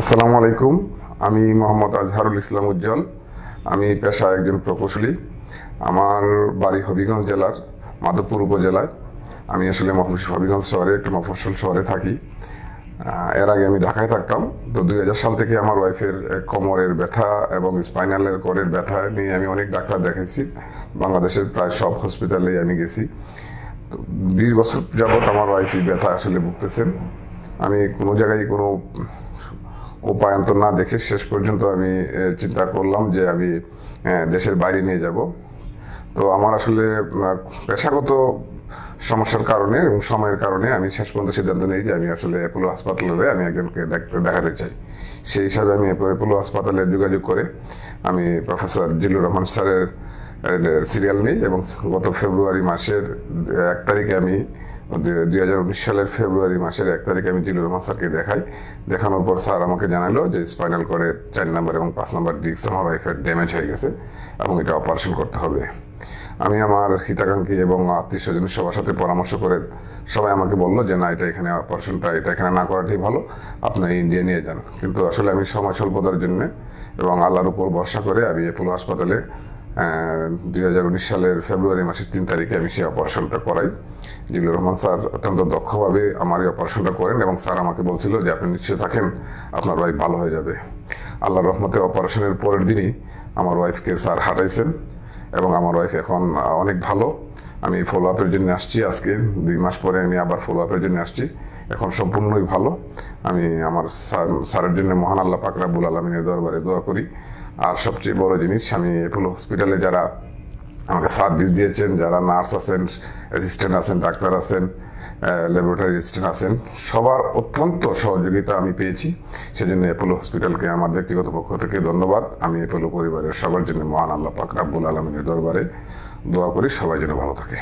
আসসালামু আলাইকুম। আমি মোহাম্মদ আজহারুল ইসলাম উজ্জ্বল। আমি পেশা একজন প্রকৌশলী। আমার বাড়ি হবিগঞ্জ জেলার মাধবপুর উপজেলায়। আমি আসলে হবিগঞ্জ শহরে, একটু মফস্বল শহরে থাকি। এর আগে আমি ঢাকায় থাকতাম। তো দুই হাজার সাল থেকে আমার ওয়াইফের কোমরের ব্যথা এবং স্পাইনালের কোডের ব্যথা নিয়ে আমি অনেক ডাক্তার দেখাইছি। বাংলাদেশের প্রায় সব হসপিটালেই আমি গেছি। তো বিশ বছর যাবত আমার ওয়াইফই ব্যথা আসলে ভুগতেছেন আমি কোনো জায়গায় কোনো উপায়ন্তর না দেখে শেষ পর্যন্ত আমি চিন্তা করলাম যে আমি দেশের বাইরে নিয়ে যাব। তো আমার আসলে পেশাগত সমস্যার কারণে এবং সময়ের কারণে আমি শেষ পর্যন্ত সিদ্ধান্ত নিই যে আমি আসলে অ্যাপোলো হাসপাতালে আমি একজনকে দেখতে- দেখাতে চাই। সেই হিসাবে আমি অ্যাপোলো হাসপাতালে যোগাযোগ করে আমি প্রফেসর জিলুর রহমান স্যারের সিরিয়াল নিই এবং গত ফেব্রুয়ারি মাসের এক তারিখে আমি দুই হাজার উনিশ সালের ফেব্রুয়ারি মাসের এক তারিখে আমি জিলুর রহমান স্যারকে দেখাই। দেখানোর পর স্যার আমাকে জানালো যে স্পাইনাল কর্ডের চার নম্বর এবং পাঁচ নম্বর ডিস্ক আমার ওয়াইফের ড্যামেজ হয়ে গেছে এবং এটা অপারেশন করতে হবে। আমি আমার হিতাকাঙ্ক্ষী এবং আত্মীয় স্বজনের সবার সাথে পরামর্শ করে সবাই আমাকে বলল যে, না, এটা এখানে অপারেশনটা, এটা এখানে না করাটাই ভালো, আপনি ইন্ডিয়া নিয়ে যান। কিন্তু আসলে আমি সময় স্বল্পতার জন্য এবং আল্লাহর উপর ভরসা করে আমি অ্যাপোলো হাসপাতালে দুই হাজার উনিশ সালের ফেব্রুয়ারি মাসের তিন তারিখে আমি সেই অপারেশনটা করাই। জিল্লুর রহমান স্যার অত্যন্ত দক্ষভাবে আমার এই অপারেশনটা করেন এবং স্যার আমাকে বলছিল যে আপনি নিশ্চয় থাকেন, আপনার ওয়াইফ ভালো হয়ে যাবে। আল্লাহর রহমতে অপারেশনের পরের দিনই আমার ওয়াইফকে স্যার হাঁটাইছেন এবং আমার ওয়াইফ এখন অনেক ভালো। আমি ফলো আপের জন্য আসছি আজকে, দুই মাস পরে আমি আবার ফলো আপের জন্য আসছি। এখন সম্পূর্ণই ভালো। আমি আমার স্যার- স্যারের জন্য মহান আল্লাহ পাক রাব্বুল আলমিনের দরবারে দোয়া করি। আর সবচেয়ে বড় জিনিস, আমি অ্যাপোলো হসপিটালে যারা আমাকে সার্ভিস দিয়েছেন, যারা নার্স আছেন অ্যাসিস্ট্যান্ট আছেন, ডাক্তার আছেন ল্যাবরেটরি অ্যাসিস্ট্যান্ট আছেন, সবার অত্যন্ত সহযোগিতা আমি পেয়েছি। সেজন্য অ্যাপোলো হসপিটালকে আমার ব্যক্তিগত পক্ষ থেকে ধন্যবাদ। আমি অ্যাপোলো পরিবারের সবার জন্য মহান আল্লাহ পাক রাব্বুল আলমিনের দরবারে দোয়া করি, সবাই যেন ভালো থাকে।